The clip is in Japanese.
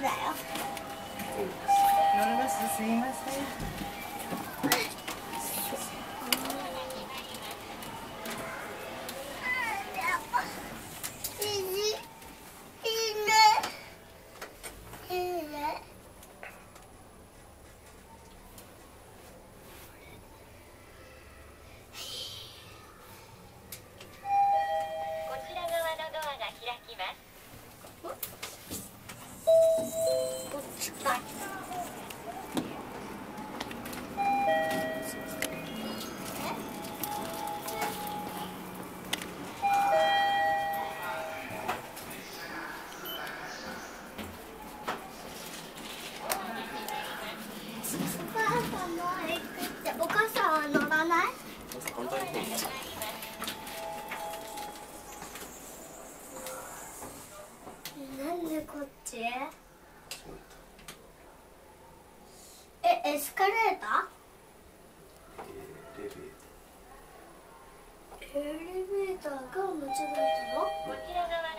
だよ乗りますすいませんいいねいいねいいねこちら側のドアが開きますどっちかお母さんも行くってお母さんは乗らない？ち。えエスカレータエレベーー。エレベーターが間違えたの？こちら側